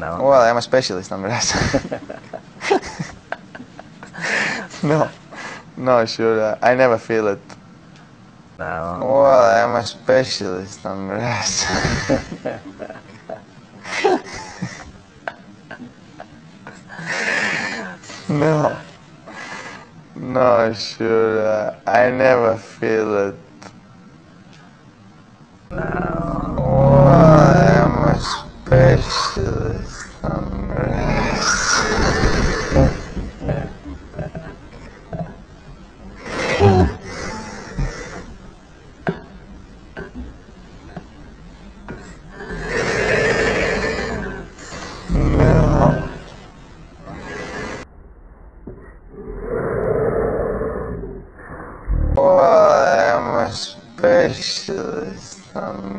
No. Well, I'm a specialist on rest. no, no, sure. Uh, I never feel it. No. Well, I'm a specialist on rest. no, no, sure. Uh, I never feel it. No. Specialist on.